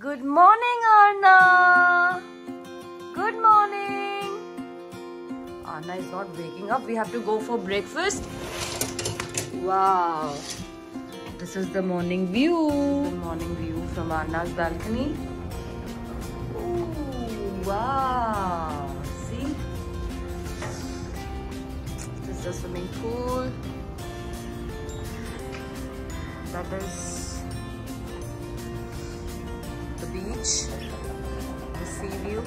Good morning, Arna. Good morning. Anna is not waking up. We have to go for breakfast. Wow. This is the morning view. The morning view from Arna's balcony. Ooh, wow. See? This is the swimming pool. That is beach, the sea view.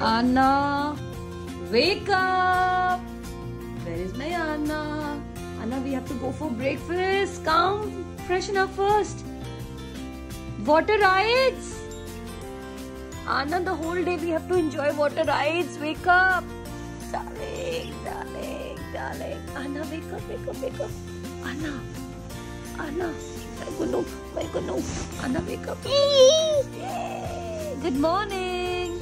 Anna, wake up! Where is my Anna? Anna, we have to go for breakfast. Come, freshen up first. Water rides. Anna, the whole day we have to enjoy water rides. Wake up. Darling, darling, darling. Anna, wake up, wake up, wake up. Anna, Anna. My my. Anna, wake up. Good morning.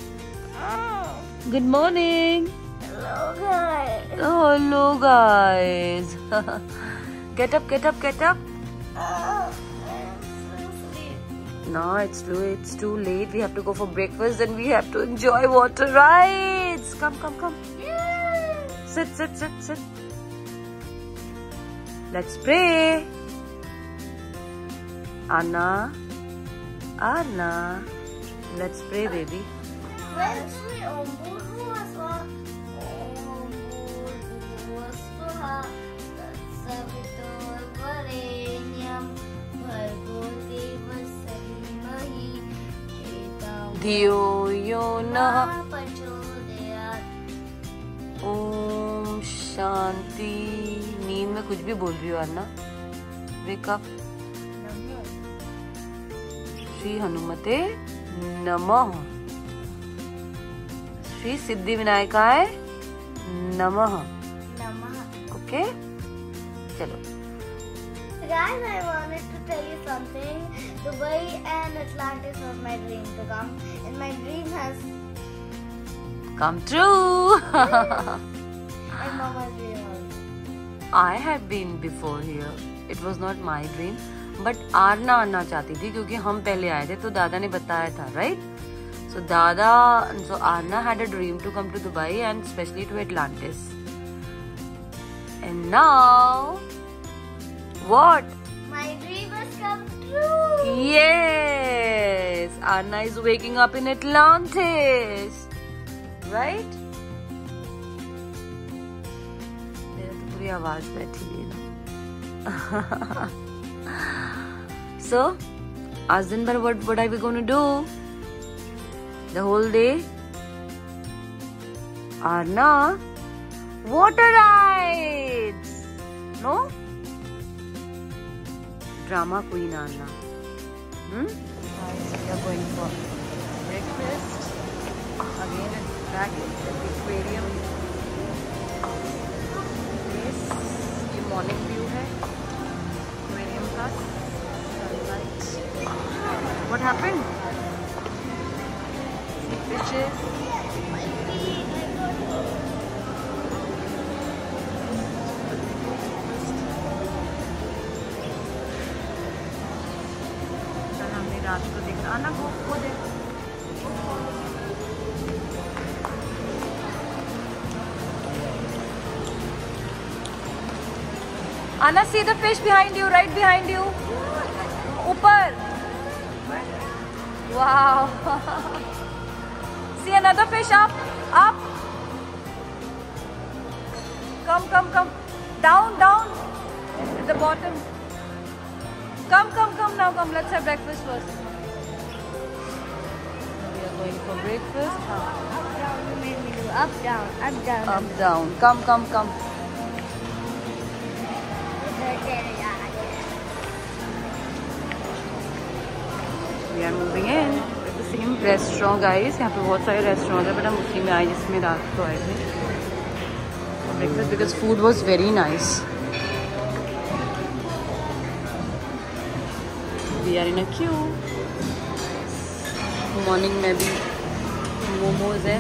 Oh. Good morning. Hello guys. Oh, hello, guys. get up, get up, get up. Oh. I'm so sleepy. No, it's too, it's too late. We have to go for breakfast and we have to enjoy water rides. Come, come, come. Yeah. Sit, sit, sit, sit. Let's pray. Anna, Anna. Let's pray, baby. Ombud huwa yo nah. prachodayat Om Shanti. नींद में कुछ भी बोल रही हो अन्ना wake up Shri हनुमते नमः। श्री सिद्धि विनायकाय नमः। ओके? चलो। Guys, I wanted to tell you something. Dubai and Atlantis was my dream to come, and my dream has come true and Mama's dream also. I have been before here it was not my dream but Aarna आना चाहती थी क्योंकि हम पहले आए थे तो दादा ने बताया था right so dada so Aarna had a dream to come to Dubai and specially to Atlantis and now What My dream has come true. Yes, Anna is waking up in Atlantis, right? मेरा तो पूरी आवाज बैठी है ना so आज दिन भर what what are we going to do the whole day Anna water rides no Hmm? Guys, going for breakfast again back at the aquarium this ये morning view है aquarium का sunlight what happened fishes रात को देखा आना वो वो देख Anna, see the fish behind you, right behind you. ऊपर. See another fish up, up. Come, come, come. Down, down. At the bottom. Come, come, come now, come. Let's have breakfast first. We are going for breakfast. Up, down, you made me do. Up, down, up, down. Up, down. Come, come, come. We are moving in. At the same restaurant, guys. यहाँ पे बहुत सारे restaurant है but हम उसी में आए जिसमें रात को आए थे breakfast because food was very nice. We are in a queue. Morning में भी मोमोज है।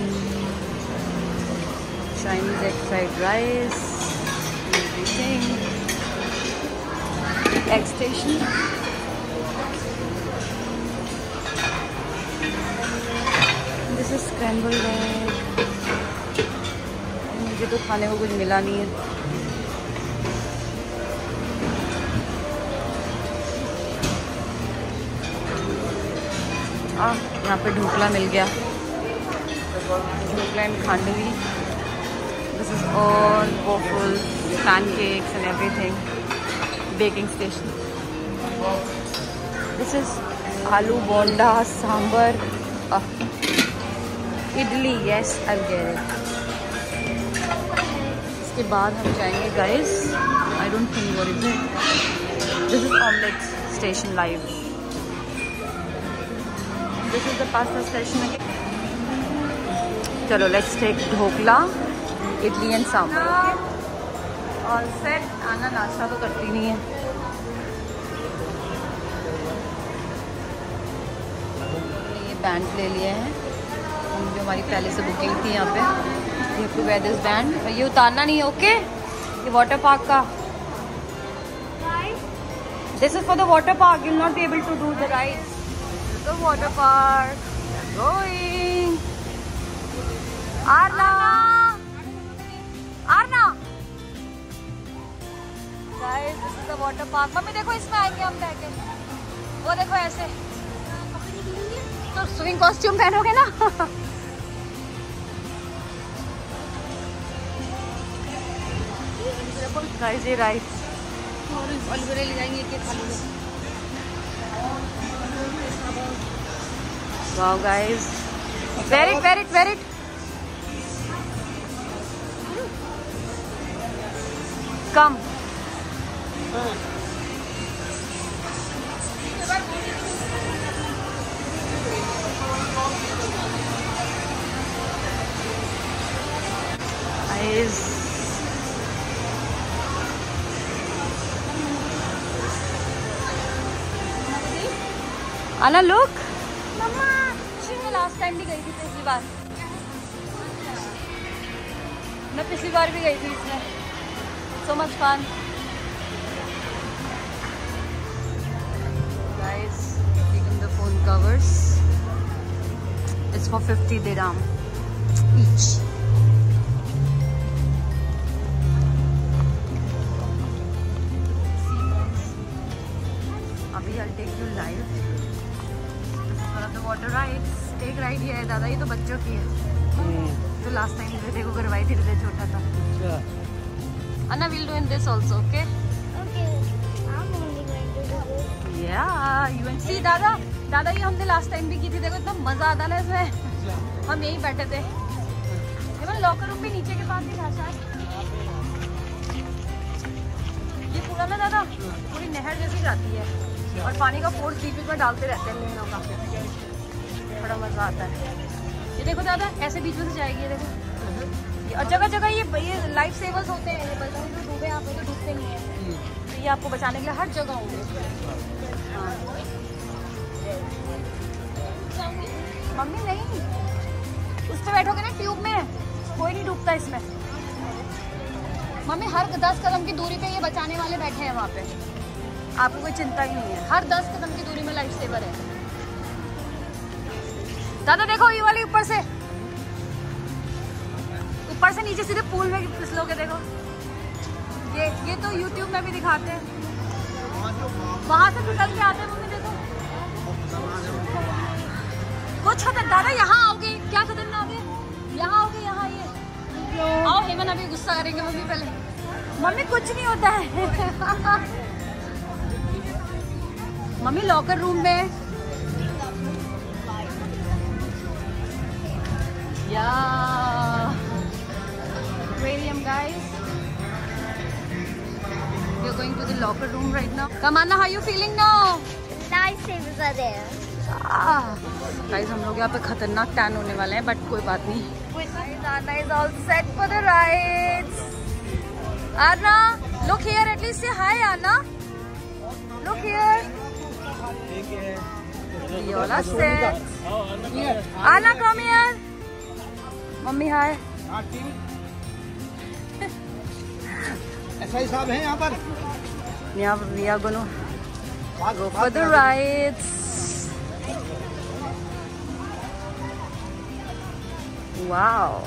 Chinese egg fried rice egg station this is scramble egg मुझे तो खाने को कुछ मिला नहीं है। हाँ, यहाँ पे ढोकला मिल गया। Dhokla and khandvi. This is all waffle pancakes and everything baking station this is aloo bonda, sambar. Idli yes अलगेर इसके बाद हम जाएँगे गाइस आई डोंट थिंक वो is this is omelette station live this is the pasta station चलो let's take dhokla idli and sambar. और set आना नाश्ता तो करती नहीं है. ये बैंड ले लिए हैं. जो हमारी पहले से बुकिंग थी यहाँ पे. You to wear this band ये उतारना नहीं है ओके ये वाटर पार्क का. This is for the water park you not be able to do the ride the water park going Aarna Aarna guys this is the water park mummy देखो इसमें आएँगे हम लेके वो देखो ऐसे। तो स्विमिंग कॉस्ट्यूम पहनोगे ना? गाइस ये राइस और ले जाएँगे के खा Wow guys. Wear it, wear it, wear it. Come. Guys. Anna, look. थी पिछली बार मैं पिछली बार भी गई थी इसमें so much fun guys taking the phone covers it's for 50 dirham each अभी I'll take you live this is one of the water rides एक राइड ये है दादा ये तो बच्चों की है। जो लास्ट टाइम हृदय को करवाई थी हृदय छोटा था। Anna will do in this also okay. Yeah you and see दादा दादा ये हमने लास्ट टाइम भी की थी देखो इतना मज़ा आता ना इसमें। हम यहीं बैठे थे। लॉकर रूम भी नीचे के पास ही था शायद। ये पूरा ना दादा पूरी नहर जैसी जाती है। और पानी का फोर्स बीच बीच में डालते रहते हैं लेनों का। बड़ा मज़ा आता है। ये देखो दादा ऐसे बीच में से जाएगी देखो। और जगह जगह ये ये लाइफ सेवर्स होते हैं ये बच्चे जो डूबे आप तो डूबते नहीं है। तो ये आपको बचाने के लिए हर जगह होंगे। हाँ। मम्मी नहीं। उस पर बैठोगे ना ट्यूब में। कोई नहीं डूबता इसमें। मम्मी हर दस कदम की दूरी पे ये बचाने वाले बैठे हैं वहाँ पे। आपको कोई चिंता ही नहीं है। हर दस कदम की दूरी में लाइफ सेवर है। दादा, देखो ये वाली ऊपर से। ऊपर से नीचे सीधे पूल में फिसलोगे, देखो। ये ये तो YouTube में भी दिखाते हैं। वहाँ से फिसल के आते हैं देखो। कुछ खतर दादा, यहाँ आओगे? क्या खतरनाक है यहाँ आओगे, यहाँ ये। आओ, हेमन, अभी गुस्सा करेंगे मम्मी पहले। मम्मी, कुछ नहीं होता है। मम्मी लॉकर रूम में। Guys. We're going to the locker room right now. Come Anna, how are you feeling now? Lifesavers are there. Guys हम लोग यहाँ पे खतरनाक टैन होने वाले हैं बट कोई बात नहीं Anna is all set for the rides. Anna, look here. At least say hi, Anna. Look here. We all are set. Anna, come here. Mummy hi साहब है यहाँ पर? यहाँ the rides. वाओ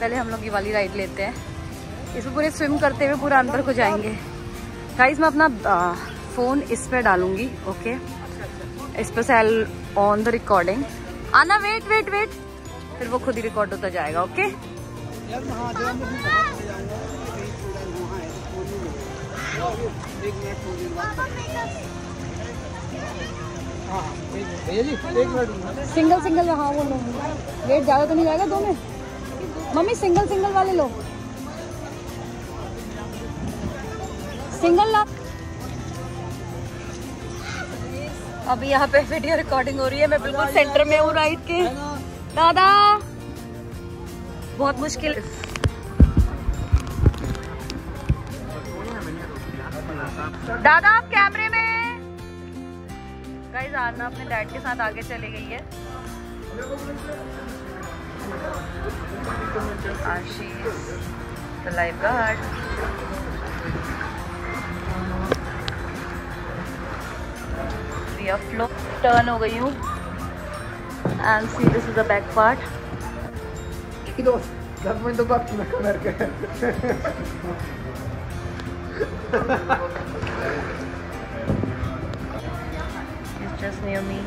पहले हम लोग ये वाली राइड लेते हैं। इसमें पूरे स्विम करते हुए पूरा अंदर को जाएँगे। गाइस मैं अपना फ़ोन इस पे डालूँगी ओके इस पे से ऑन द रिकॉर्डिंग आना वेट वेट वेट फिर वो खुद ही रिकॉर्ड होता जाएगा ओके यार सिंगल सिंगल हाँ वो लो। वेट ज़्यादा तो नहीं जाएगा दो में? मम्मी, सिंगल सिंगल वाले लो। सिंगल ला। अभी यहाँ पे वीडियो रिकॉर्डिंग हो रही है, मैं बिल्कुल सेंटर में हूँ राइट के। दादा! बहुत मुश्किल। दादा, आप कैमरे में गाइस आरना अपने डैड के साथ आगे चली गई है। आशीष लाइफ गार्ड टर्न हो गई हूँ। See this is the back part दस मिनट just near me.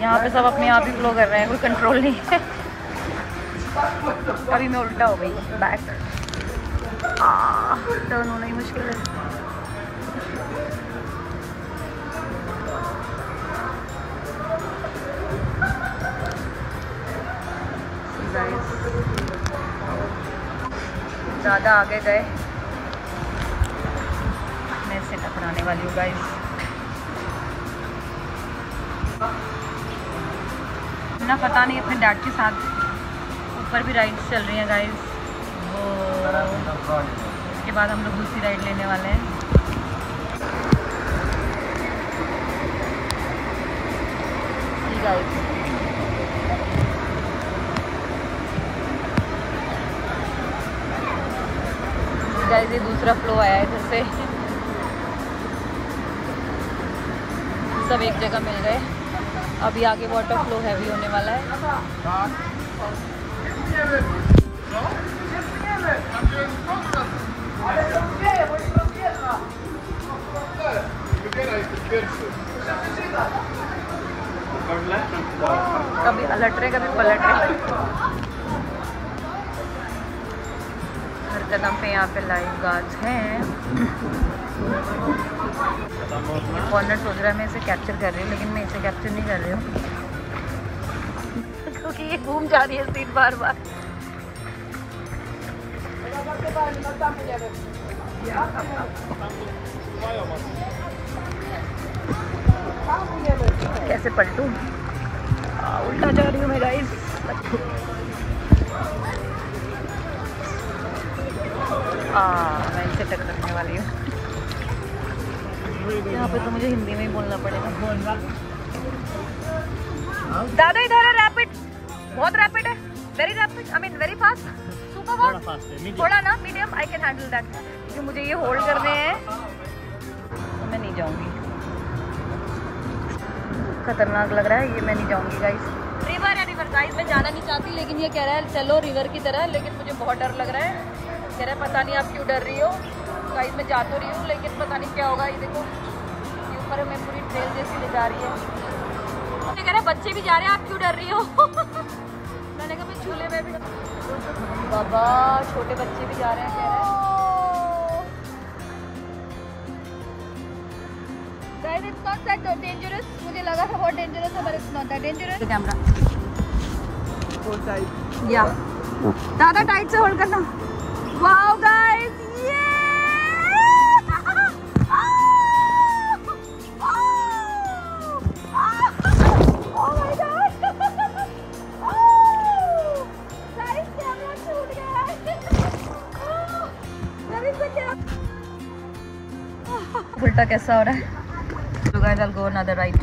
यहाँ पे सब अपने आप ही फ्लो कर रहे हैं कोई कंट्रोल नहीं है। अभी मैं उल्टा हो गई बैक टर्न होना ही मुश्किल है। ज़्यादा आगे गए। टकराने वाली हूँ गाइस ना पता नहीं, अपने डैड के साथ ऊपर भी राइड्स चल रही हैं गाइस वो उसके बाद हम लोग दूसरी राइड लेने वाले हैं. गाइस ये दूसरा फ्लो आया है इधर से. सब एक जगह मिल गए। अभी आगे वाटर फ्लो हैवी होने वाला है। कभी अलट रहे, कभी पलट रहे। हर कदम पे यहाँ पे लाइव गार्ड्स हैं। कॉर्नर सोच रहा है, मैं इसे कैप्चर कर रही हूँ, लेकिन मैं इसे कैप्चर नहीं कर रही हूँ। क्योंकि ये घूम जा रही है सीट बार बार कैसे पलटू? उल्टा जा रही हूँ मैं गाइस मैं इसे टकराने वाली हूँ। यहाँ पे तो मुझे हिंदी में ही बोलना पड़ेगा। दादा इधर है रैपिड बहुत रैपिड है। Very rapid I mean very fast super fast थोड़ा ना medium I can handle that क्योंकि मुझे ये होल्ड करने हैं। तो मैं नहीं जाऊँगी। खतरनाक लग रहा है ये मैं नहीं जाऊँगी गाइस रिवर है रिवर गाइस मैं जाना नहीं चाहती लेकिन ये कह रहा है चलो रिवर की तरह लेकिन मुझे बहुत डर लग रहा है। कह रहा है पता नहीं आप क्यों डर रही हो? गाइस मैं जा तो रही हूँ लेकिन पता नहीं क्या होगा। ये देखो ये ऊपर हमें पूरी ट्रेल जैसी ले जा रही है। मुझे कह रहे बच्चे भी जा रहे हैं आप क्यों डर रही हो? मैंने कहा मैं झूले में भी बाबा छोटे बच्चे भी जा रहे हैं कह रहे हैं। Guys, it's not that dangerous. मुझे लगा था बहुत dangerous है, but it's not that dangerous. Camera या दादा टाइट से होल्ड करना। वाओ गाइस ये उल्टा का कैसा हो रहा है so guys I'll go another ride